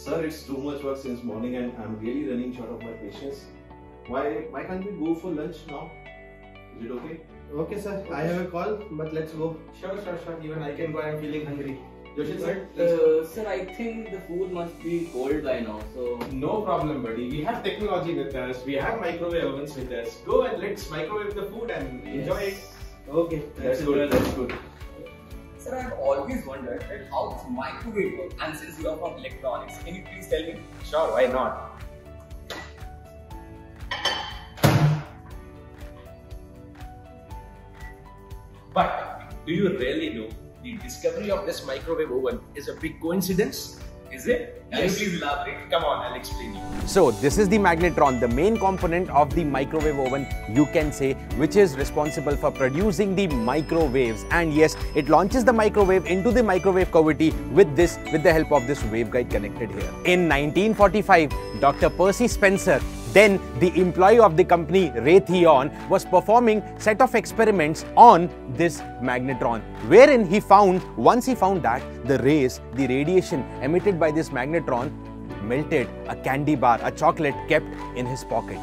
Sir, it's too much work since morning and I'm really running short of my patience. Why why can't we go for lunch now? Is it okay? Okay, sir. I have a call, but let's go. Sure, sure, sure. Even I can go. I'm feeling hungry. Joshi, sir. Uh, sir, I think the food must be cold by now, so. No problem, buddy. We have technology with us. We have microwave ovens with us. Go and let's microwave the food and enjoy it. Okay. That's good, that's good. Sir, I've always wondered that how this microwave works. And since you are from electronics, can you please tell me? Sure, why not? But do you really know the discovery of this microwave oven is a big coincidence? Is it? Can Yes. you please elaborate? Come on, I'll explain you. So this is the magnetron, the main component of the microwave oven, you can say, which is responsible for producing the microwaves. And yes, it launches the microwave into the microwave cavity with this, with the help of this waveguide connected here. In 1945, Dr. Percy Spencer, then the employee of the company Raytheon, was performing set of experiments on this magnetron, wherein he found, once he found that the rays, the radiation emitted by this magnetron melted a candy bar, a chocolate kept in his pocket.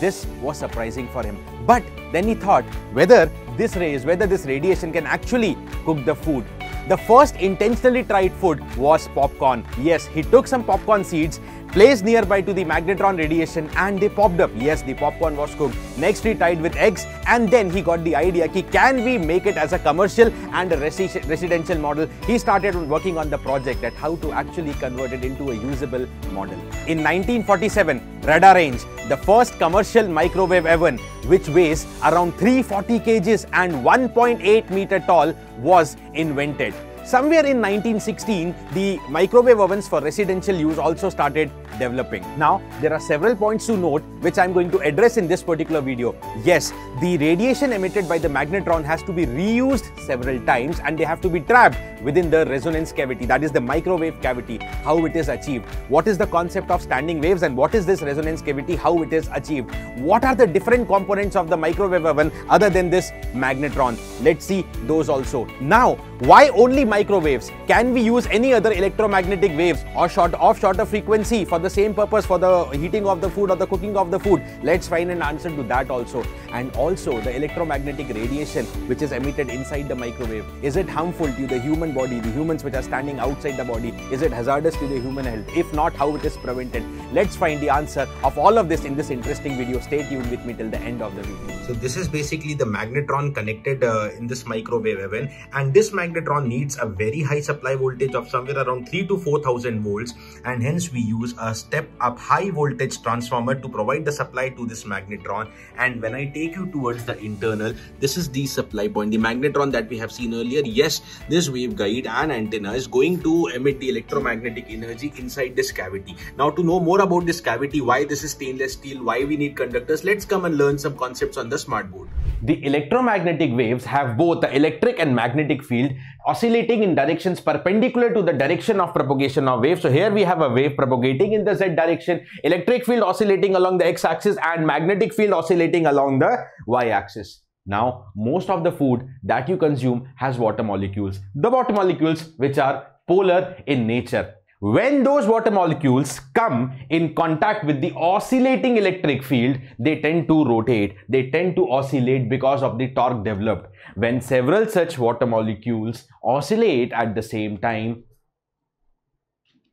This was surprising for him. But then he thought whether this rays, whether this radiation can actually cook the food. The first intentionally tried food was popcorn. Yes, he took some popcorn seeds, placed nearby to the magnetron radiation and they popped up. Yes, the popcorn was cooked. Next he tried with eggs and then he got the idea ki can we make it as a commercial and a resi- residential model. He started working on the project that how to actually convert it into a usable model. In 1947, Radarange, the first commercial microwave oven which weighs around 340 kgs and 1.8 meter tall was invented. Somewhere in 1916, the microwave ovens for residential use also started developing. Now, there are several points to note which I'm going to address in this particular video. Yes, the radiation emitted by the magnetron has to be reused several times and they have to be trapped within the resonance cavity, that is the microwave cavity, how it is achieved. What is the concept of standing waves and what is this resonance cavity, how it is achieved. What are the different components of the microwave oven other than this magnetron? Let's see those also. Now, why only microwaves? Can we use any other electromagnetic waves or short of shorter frequency for the same purpose for the heating of the food or the cooking of the food? Let's find an answer to that also. And also the electromagnetic radiation which is emitted inside the microwave. Is it harmful to the human body, the humans which are standing outside the body? Is it hazardous to the human health? If not, how it is prevented? Let's find the answer of all of this in this interesting video. Stay tuned with me till the end of the video. So this is basically the magnetron connected uh, in this microwave oven and this magnetron needs a very high supply voltage of somewhere around 3 to 4000 volts and hence we use a step up high voltage transformer to provide the supply to this magnetron. And when I take you towards the internal this is the supply point. The magnetron that we have seen earlier yes this waveguide and antenna is going to emit the electromagnetic energy inside this cavity. Now to know more about this cavity why this is stainless steel why we need conductors let's come and learn some concepts on the smart board. The electromagnetic waves have both the electric and magnetic field oscillating in directions perpendicular to the direction of propagation of wave. So here we have a wave propagating in the z direction, electric field oscillating along the x axis and magnetic field oscillating along the y axis. Now, most of the food that you consume has water molecules. The water molecules which are polar in nature. When those water molecules come in contact with the oscillating electric field, they tend to rotate, they tend to oscillate because of the torque developed. When several such water molecules oscillate at the same time,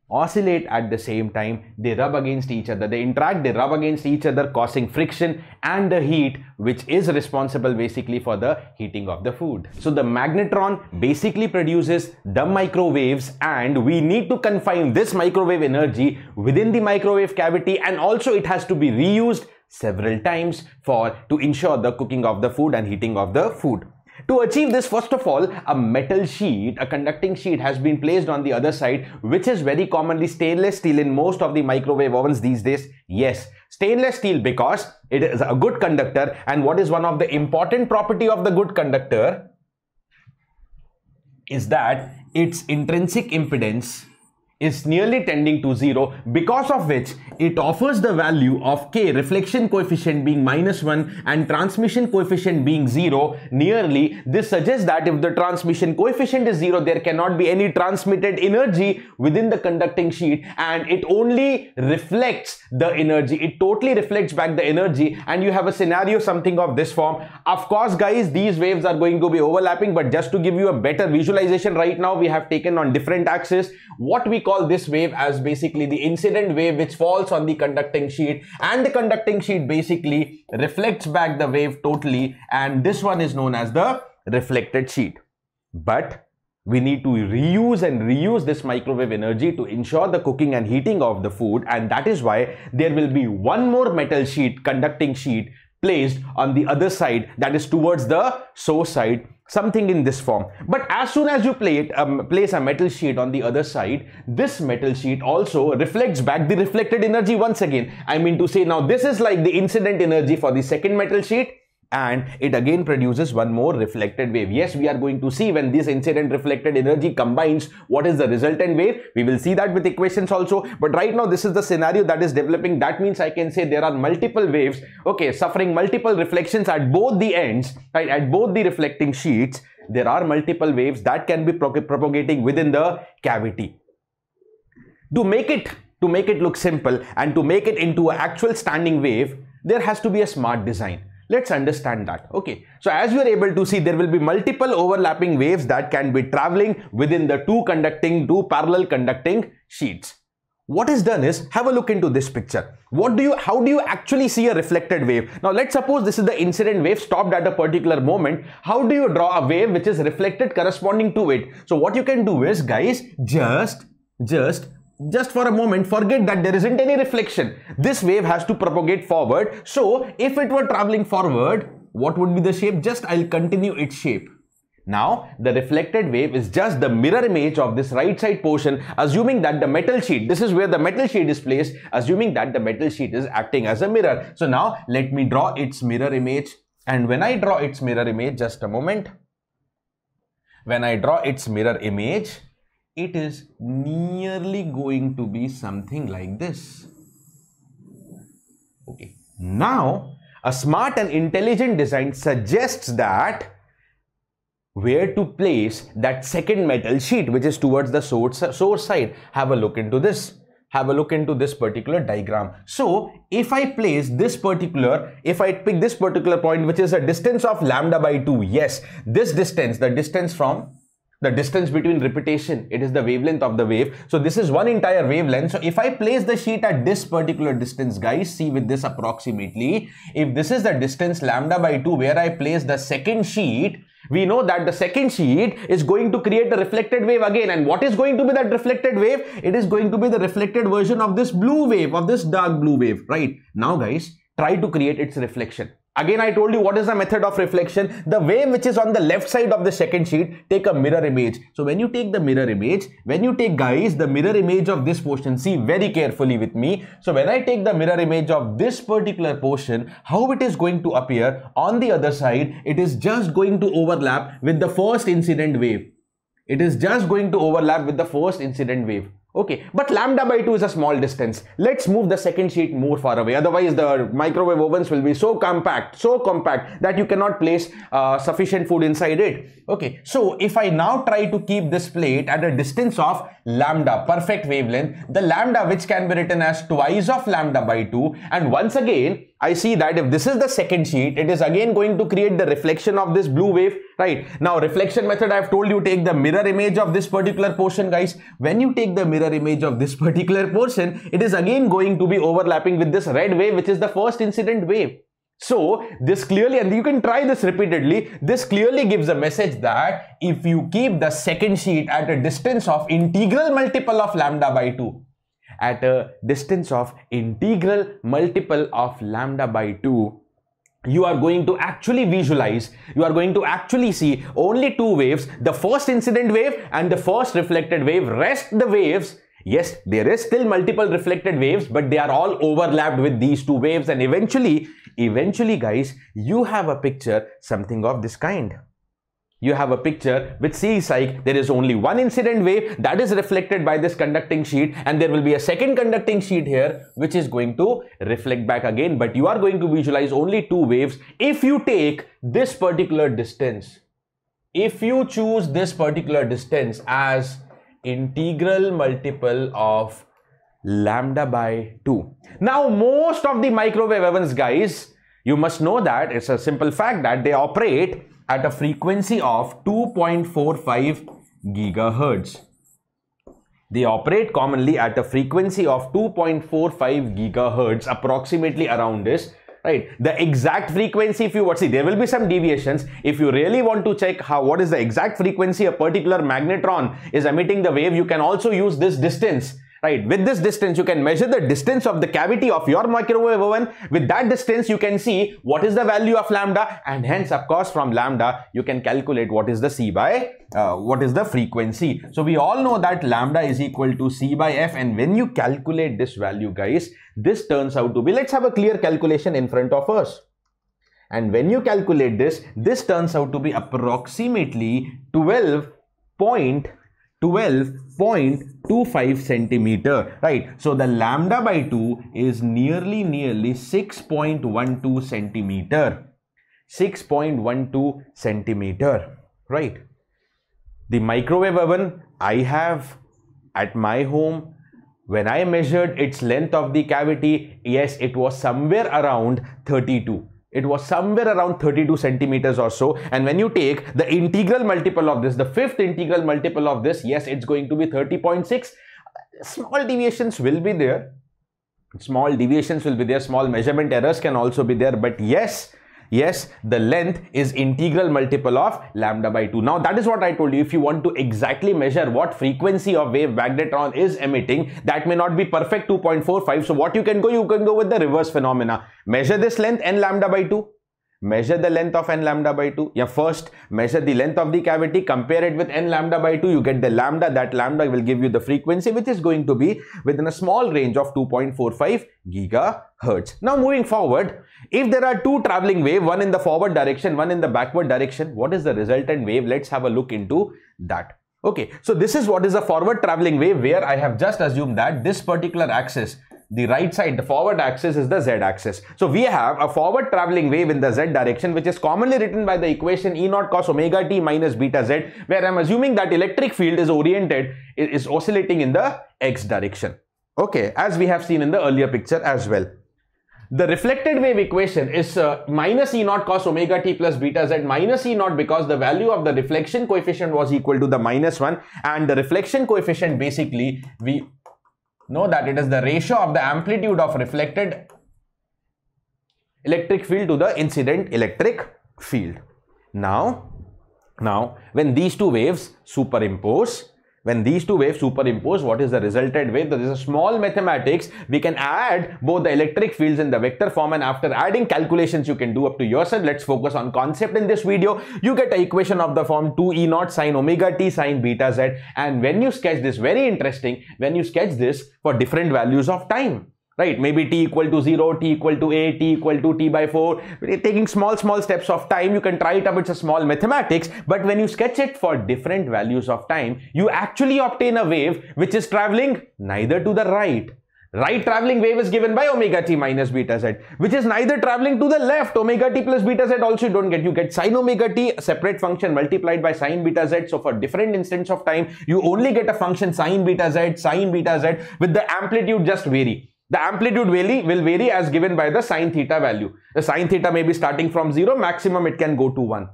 oscillate at the same time, they rub against each other, they interact, they rub against each other, causing friction and the heat, which is responsible basically for the heating of the food. So the magnetron basically produces the microwaves, and we need to confine this microwave energy within the microwave cavity, and also it has to be reused several times for to ensure the cooking of the food and heating of the food. To achieve this, first of all, a metal sheet, a conducting sheet has been placed on the other side, which is very commonly stainless steel in most of the microwave ovens these days. Yes, stainless steel because it is a good conductor. And what is one of the important property of the good conductor is that its intrinsic impedance is nearly tending to zero because of which it offers the value of k reflection coefficient being minus 1 and transmission coefficient being 0 nearly this suggests that if the transmission coefficient is 0 there cannot be any transmitted energy within the conducting sheet and it only reflects the energy. It totally reflects back the energy and you have a scenario something of this form. Of course guys these waves are going to be overlapping but just to give you a better visualization right now we have taken on different axes. What we call this wave as basically the incident wave which falls on the conducting sheet. And the conducting sheet basically reflects back the wave totally. And this one is known as the reflected sheet. But we need to reuse and reuse this microwave energy to ensure the cooking and heating of the food. And that is why there will be one more metal sheet conducting sheet placed on the other side that is towards the source side something in this form. But as soon as you play um, place a metal sheet on the other side this metal sheet also reflects back the reflected energy once again. I mean to say now this is like the incident energy for the second metal sheet and it again produces one more reflected wave. Yes, we are going to see when this incident reflected energy combines what is the resultant wave. We will see that with equations also. But right now, this is the scenario that is developing. That means I can say there are multiple waves, okay, suffering multiple reflections at both the ends, right, at both the reflecting sheets. There are multiple waves that can be propagating within the cavity. To make it to make it look simple and to make it into an actual standing wave, there has to be a smart design. Let's understand that. Okay. So as you are able to see, there will be multiple overlapping waves that can be traveling within the two conducting, two parallel conducting sheets. What is done is have a look into this picture. What do you, how do you actually see a reflected wave? Now let's suppose this is the incident wave stopped at a particular moment. How do you draw a wave which is reflected corresponding to it? So what you can do is guys, just, just just for a moment forget that there isn't any reflection. This wave has to propagate forward. So if it were traveling forward what would be the shape? Just i'll continue its shape. Now the reflected wave is just the mirror image of this right side portion assuming that the metal sheet this is where the metal sheet is placed assuming that the metal sheet is acting as a mirror. So now let me draw its mirror image. And when i draw its mirror image just a moment. When i draw its mirror image it is nearly going to be something like this. Okay. Now, a smart and intelligent design suggests that where to place that second metal sheet which is towards the source, source side. Have a look into this. Have a look into this particular diagram. So, if I place this particular, if I pick this particular point which is a distance of lambda by 2, yes, this distance, the distance from the distance between repetition it is the wavelength of the wave. So this is one entire wavelength. So if i place the sheet at this particular distance guys see with this approximately if this is the distance lambda by 2 where i place the second sheet we know that the second sheet is going to create a reflected wave again. And what is going to be that reflected wave? It is going to be the reflected version of this blue wave of this dark blue wave right? Now guys try to create its reflection Again, I told you what is the method of reflection. The wave which is on the left side of the second sheet, take a mirror image. So when you take the mirror image, when you take guys, the mirror image of this portion, see very carefully with me. So when I take the mirror image of this particular portion, how it is going to appear on the other side, it is just going to overlap with the first incident wave. It is just going to overlap with the first incident wave. Okay, but lambda by 2 is a small distance. Let's move the second sheet more far away. Otherwise, the microwave ovens will be so compact, so compact that you cannot place uh, sufficient food inside it. Okay, so if I now try to keep this plate at a distance of lambda, perfect wavelength, the lambda which can be written as twice of lambda by 2 and once again, I see that if this is the second sheet, it is again going to create the reflection of this blue wave, right? Now, reflection method, I've told you take the mirror image of this particular portion, guys. When you take the mirror image of this particular portion, it is again going to be overlapping with this red wave, which is the first incident wave. So, this clearly, and you can try this repeatedly, this clearly gives a message that if you keep the second sheet at a distance of integral multiple of lambda by 2, at a distance of integral multiple of lambda by 2 you are going to actually visualize you are going to actually see only two waves the first incident wave and the first reflected wave. Rest the waves. Yes there is still multiple reflected waves but they are all overlapped with these two waves. And eventually eventually guys you have a picture something of this kind you have a picture which sees like there is only one incident wave that is reflected by this conducting sheet. And there will be a second conducting sheet here which is going to reflect back again. But you are going to visualize only two waves. If you take this particular distance if you choose this particular distance as integral multiple of lambda by 2 now most of the microwave ovens guys you must know that it's a simple fact that they operate at a frequency of 2.45 gigahertz. They operate commonly at a frequency of 2.45 gigahertz, approximately around this. Right, the exact frequency, if you want see, there will be some deviations. If you really want to check how what is the exact frequency a particular magnetron is emitting the wave, you can also use this distance right? With this distance you can measure the distance of the cavity of your microwave oven. With that distance you can see what is the value of lambda. And hence of course from lambda you can calculate what is the c by uh, what is the frequency. So we all know that lambda is equal to c by f. And when you calculate this value guys this turns out to be let's have a clear calculation in front of us. And when you calculate this this turns out to be approximately 12 point 12.25 centimeter right? So the lambda by 2 is nearly nearly 6.12 centimeter. 6.12 centimeter right? The microwave oven i have at my home when i measured its length of the cavity yes it was somewhere around 32 it was somewhere around 32 centimeters or so. And when you take the integral multiple of this the fifth integral multiple of this yes it's going to be 30.6 small deviations will be there. Small deviations will be there. Small measurement errors can also be there. But yes Yes, the length is integral multiple of lambda by 2. Now that is what I told you. If you want to exactly measure what frequency of wave magnetron is emitting, that may not be perfect 2.45. So what you can go, you can go with the reverse phenomena. Measure this length n lambda by 2 measure the length of n lambda by 2 yeah first measure the length of the cavity. Compare it with n lambda by 2 you get the lambda. That lambda will give you the frequency which is going to be within a small range of 2.45 gigahertz. Now moving forward if there are two traveling wave one in the forward direction one in the backward direction what is the resultant wave? Let's have a look into that. Okay so this is what is a forward traveling wave where i have just assumed that this particular axis the right side, the forward axis is the z axis. So we have a forward traveling wave in the z direction which is commonly written by the equation E naught cos omega t minus beta z where I'm assuming that electric field is oriented, is oscillating in the x direction. Okay, as we have seen in the earlier picture as well. The reflected wave equation is uh, minus E naught cos omega t plus beta z minus E naught because the value of the reflection coefficient was equal to the minus 1 and the reflection coefficient basically we know that it is the ratio of the amplitude of reflected electric field to the incident electric field. Now, now when these two waves superimpose, when these two waves superimpose, what is the resulted wave? There is a small mathematics. We can add both the electric fields in the vector form and after adding calculations you can do up to yourself. Let's focus on concept in this video. You get an equation of the form 2 E naught sine omega t sine beta z and when you sketch this, very interesting, when you sketch this for different values of time right? Maybe t equal to 0 t equal to a t equal to t by 4 taking small small steps of time. You can try it up. It's a small mathematics. But when you sketch it for different values of time you actually obtain a wave which is traveling neither to the right. Right traveling wave is given by omega t minus beta z which is neither traveling to the left. Omega t plus beta z also you don't get. You get sine omega t separate function multiplied by sine beta z. So for different instants of time you only get a function sine beta z sine beta z with the amplitude just vary the amplitude vary, will vary as given by the sine theta value. The sine theta may be starting from 0, maximum it can go to 1.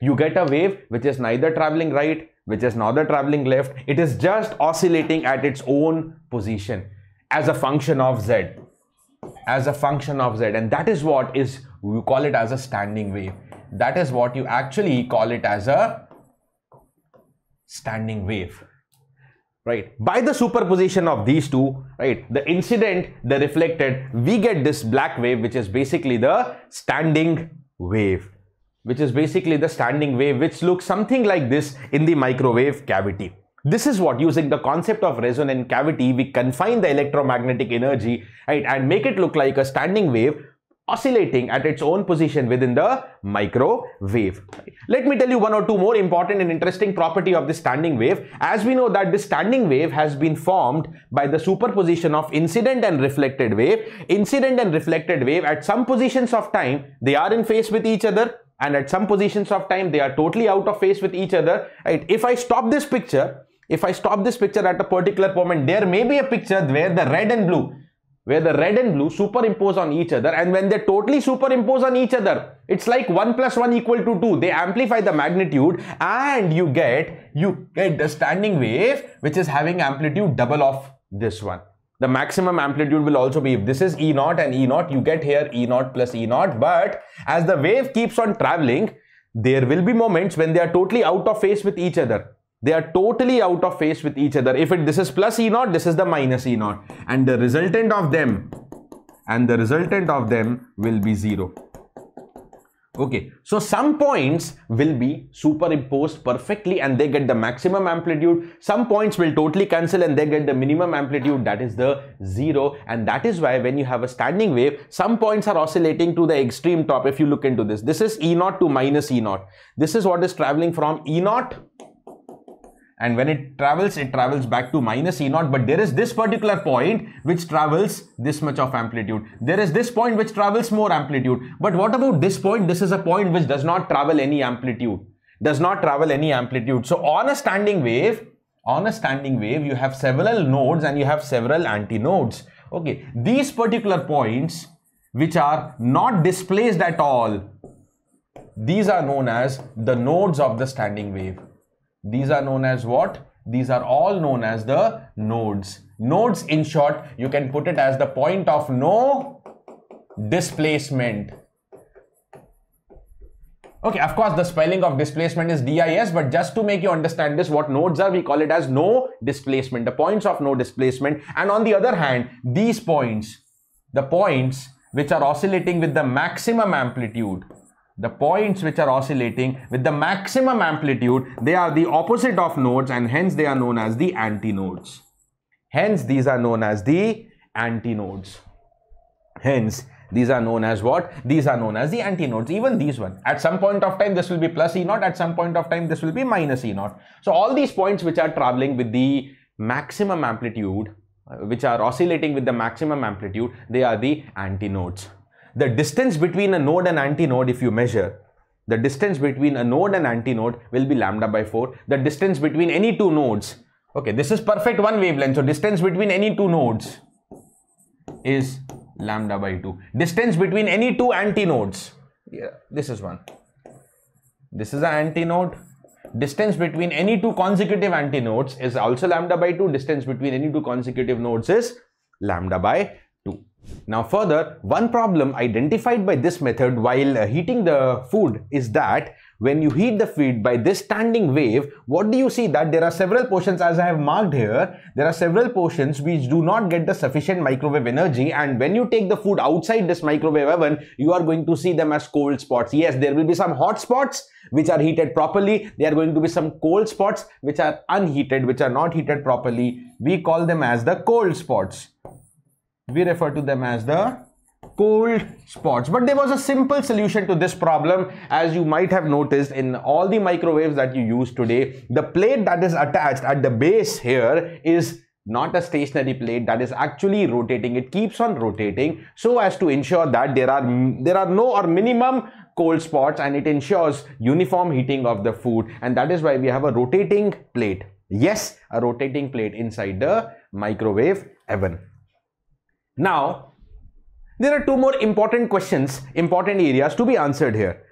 You get a wave which is neither traveling right, which is neither traveling left. It is just oscillating at its own position as a function of z. As a function of z. And that is what is, we call it as a standing wave. That is what you actually call it as a standing wave right? By the superposition of these two right the incident the reflected we get this black wave which is basically the standing wave which is basically the standing wave which looks something like this in the microwave cavity. This is what using the concept of resonant cavity we confine the electromagnetic energy right and make it look like a standing wave oscillating at its own position within the microwave. Let me tell you one or two more important and interesting property of this standing wave. As we know that this standing wave has been formed by the superposition of incident and reflected wave. Incident and reflected wave at some positions of time, they are in phase with each other and at some positions of time, they are totally out of phase with each other. Right? If I stop this picture, if I stop this picture at a particular moment, there may be a picture where the red and blue where the red and blue superimpose on each other and when they totally superimpose on each other it's like 1 plus 1 equal to 2 they amplify the magnitude and you get you get the standing wave which is having amplitude double of this one. The maximum amplitude will also be if this is e naught and e naught you get here e naught plus e naught. But as the wave keeps on traveling there will be moments when they are totally out of phase with each other they are totally out of phase with each other. If it this is plus e naught this is the minus e naught. And the resultant of them and the resultant of them will be zero. Okay so some points will be superimposed perfectly and they get the maximum amplitude. Some points will totally cancel and they get the minimum amplitude. That is the zero. And that is why when you have a standing wave some points are oscillating to the extreme top. If you look into this this is e naught to minus e naught. This is what is traveling from e naught and when it travels it travels back to minus e naught. But there is this particular point which travels this much of amplitude. There is this point which travels more amplitude. But what about this point? This is a point which does not travel any amplitude. Does not travel any amplitude. So on a standing wave on a standing wave you have several nodes and you have several antinodes. Okay. These particular points which are not displaced at all these are known as the nodes of the standing wave these are known as what? These are all known as the nodes. Nodes in short, you can put it as the point of no displacement. Okay, of course, the spelling of displacement is DIS, but just to make you understand this, what nodes are, we call it as no displacement, the points of no displacement. And on the other hand, these points, the points which are oscillating with the maximum amplitude, the points which are oscillating with the maximum amplitude, they are the opposite of nodes and hence they are known as the antinodes. Hence these are known as the antinodes. Hence these are known as what? These are known as the antinodes. Even these one. At some point of time this will be plus E naught. At some point of time this will be minus E naught. So all these points which are traveling with the maximum amplitude, uh, which are oscillating with the maximum amplitude, they are the antinodes the distance between a node and antinode if you measure the distance between a node and antinode will be lambda by 4 the distance between any two nodes okay this is perfect one wavelength. So distance between any two nodes is lambda by 2 distance between any two antinodes yeah this is one. This is an antinode. Distance between any two consecutive antinodes is also lambda by 2 distance between any two consecutive nodes is lambda by now further, one problem identified by this method while uh, heating the food is that when you heat the feed by this standing wave, what do you see that there are several portions as I have marked here, there are several portions which do not get the sufficient microwave energy and when you take the food outside this microwave oven, you are going to see them as cold spots. Yes, there will be some hot spots which are heated properly. There are going to be some cold spots which are unheated, which are not heated properly. We call them as the cold spots we refer to them as the cold spots. But there was a simple solution to this problem as you might have noticed in all the microwaves that you use today. The plate that is attached at the base here is not a stationary plate that is actually rotating. It keeps on rotating so as to ensure that there are there are no or minimum cold spots and it ensures uniform heating of the food. And that is why we have a rotating plate. Yes a rotating plate inside the microwave oven now, there are two more important questions, important areas to be answered here.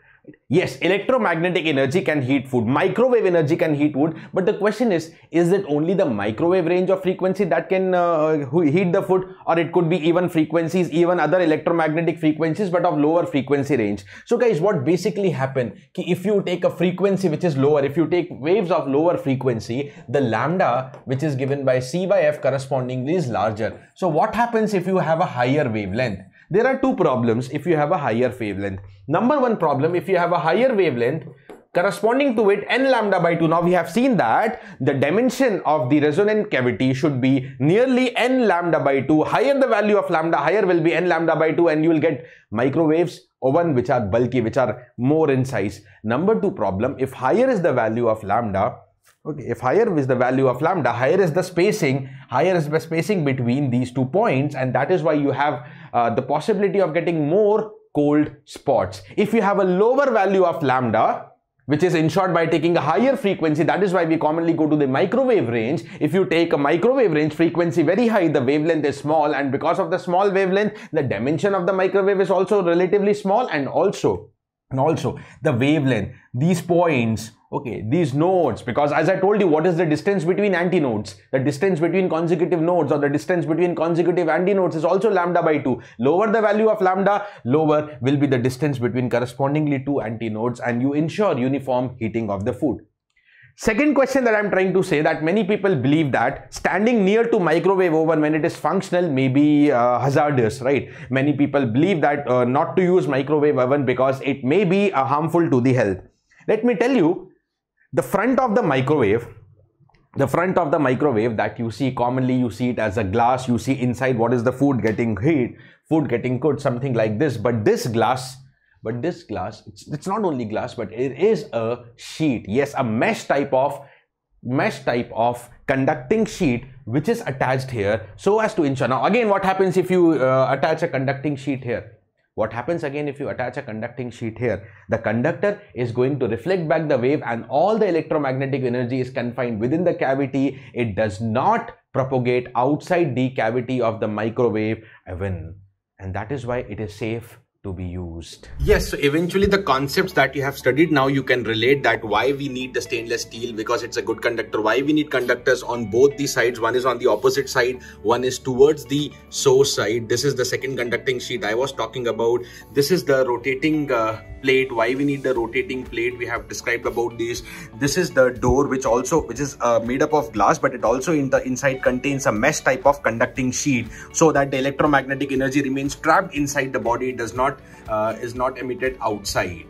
Yes, electromagnetic energy can heat food, microwave energy can heat food, but the question is, is it only the microwave range of frequency that can uh, heat the food or it could be even frequencies, even other electromagnetic frequencies but of lower frequency range. So guys, what basically happen, if you take a frequency which is lower, if you take waves of lower frequency, the lambda which is given by C by F correspondingly is larger. So what happens if you have a higher wavelength? There are two problems if you have a higher wavelength. Number one problem, if you have a higher wavelength, corresponding to it n lambda by 2. Now we have seen that the dimension of the resonant cavity should be nearly n lambda by 2. Higher the value of lambda, higher will be n lambda by 2 and you will get microwaves oven which are bulky, which are more in size. Number two problem, if higher is the value of lambda, okay, if higher is the value of lambda, higher is the spacing, higher is the spacing between these two points and that is why you have uh, the possibility of getting more cold spots. If you have a lower value of lambda, which is ensured by taking a higher frequency. That is why we commonly go to the microwave range. If you take a microwave range frequency very high, the wavelength is small and because of the small wavelength, the dimension of the microwave is also relatively small and also and also the wavelength these points okay these nodes because as i told you what is the distance between antinodes the distance between consecutive nodes or the distance between consecutive antinodes is also lambda by 2 lower the value of lambda lower will be the distance between correspondingly two antinodes and you ensure uniform heating of the food Second question that I'm trying to say that many people believe that standing near to microwave oven when it is functional may be uh, hazardous, right? Many people believe that uh, not to use microwave oven because it may be uh, harmful to the health. Let me tell you, the front of the microwave, the front of the microwave that you see commonly you see it as a glass, you see inside what is the food getting heat, food getting cooked, something like this. But this glass but this glass it's, it's not only glass but it is a sheet. Yes a mesh type of mesh type of conducting sheet which is attached here so as to ensure. Now again what happens if you uh, attach a conducting sheet here what happens again if you attach a conducting sheet here? The conductor is going to reflect back the wave and all the electromagnetic energy is confined within the cavity. It does not propagate outside the cavity of the microwave oven. And that is why it is safe to be used. Yes, so eventually the concepts that you have studied now you can relate that why we need the stainless steel because it's a good conductor, why we need conductors on both the sides, one is on the opposite side, one is towards the source side. This is the second conducting sheet I was talking about. This is the rotating uh, plate, why we need the rotating plate we have described about this. This is the door which also which is uh, made up of glass but it also in the inside contains a mesh type of conducting sheet so that the electromagnetic energy remains trapped inside the body, it does not Uh, is not emitted outside.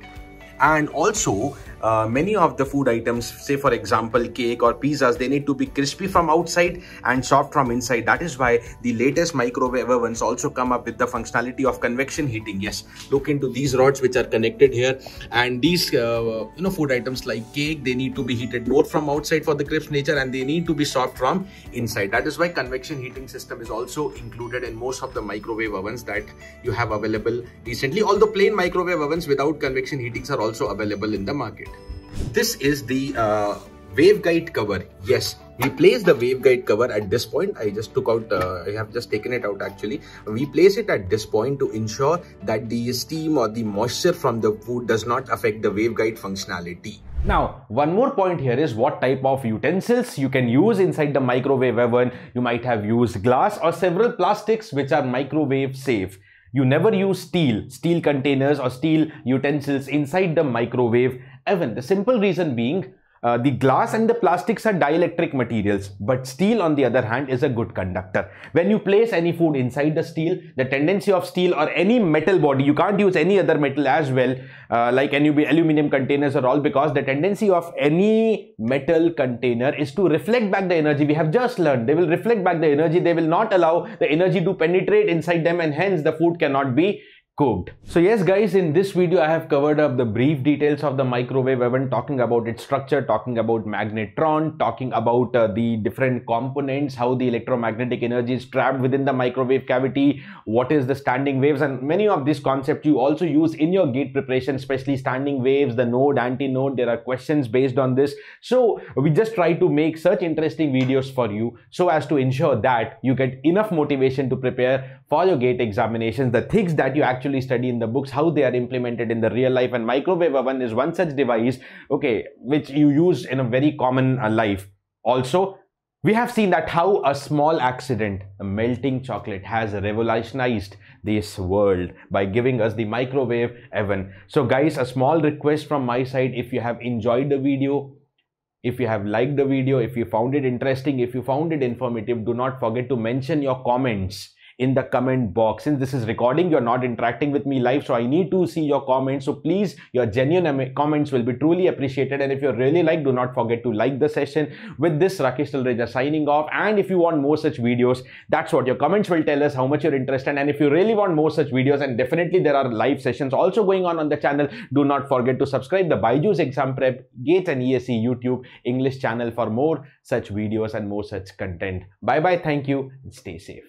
And also uh, many of the food items say for example cake or pizzas they need to be crispy from outside and soft from inside. That is why the latest microwave ovens also come up with the functionality of convection heating. Yes look into these rods which are connected here. And these uh, you know food items like cake they need to be heated more from outside for the crisp nature and they need to be soft from inside. That is why convection heating system is also included in most of the microwave ovens that you have available recently. Although plain microwave ovens without convection heatings are also available in the market this is the uh, waveguide cover. Yes, we place the waveguide cover at this point. I just took out, uh, I have just taken it out actually. We place it at this point to ensure that the steam or the moisture from the food does not affect the waveguide functionality. Now, one more point here is what type of utensils you can use inside the microwave oven. You might have used glass or several plastics which are microwave safe. You never use steel, steel containers or steel utensils inside the microwave oven. The simple reason being uh, the glass and the plastics are dielectric materials, but steel on the other hand is a good conductor. When you place any food inside the steel, the tendency of steel or any metal body, you can't use any other metal as well, uh, like any aluminum containers or all, because the tendency of any metal container is to reflect back the energy. We have just learned they will reflect back the energy. They will not allow the energy to penetrate inside them and hence the food cannot be cooked. So yes guys, in this video I have covered up the brief details of the microwave oven, talking about its structure, talking about magnetron, talking about uh, the different components, how the electromagnetic energy is trapped within the microwave cavity, what is the standing waves and many of these concepts you also use in your gate preparation, especially standing waves, the node, anti-node, there are questions based on this. So we just try to make such interesting videos for you so as to ensure that you get enough motivation to prepare for your gate examinations, the things that you actually study in the books how they are implemented in the real life and microwave oven is one such device okay which you use in a very common uh, life also we have seen that how a small accident, a melting chocolate, has revolutionized this world by giving us the microwave oven. So guys, a small request from my side, if you have enjoyed the video, if you have liked the video, if you found it interesting, if you found it informative, do not forget to mention your comments in the comment box. Since this is recording, you're not interacting with me live, so I need to see your comments. So please, your genuine comments will be truly appreciated. And if you really like, do not forget to like the session. With this, Rakesh Talreja signing off. And if you want more such videos, that's what your comments will tell us how much you're interested. And if you really want more such videos, and definitely there are live sessions also going on on the channel, do not forget to subscribe the Byju's Exam Prep, GATE and ESE YouTube English channel for more such videos and more such content. Bye bye. Thank you. And stay safe.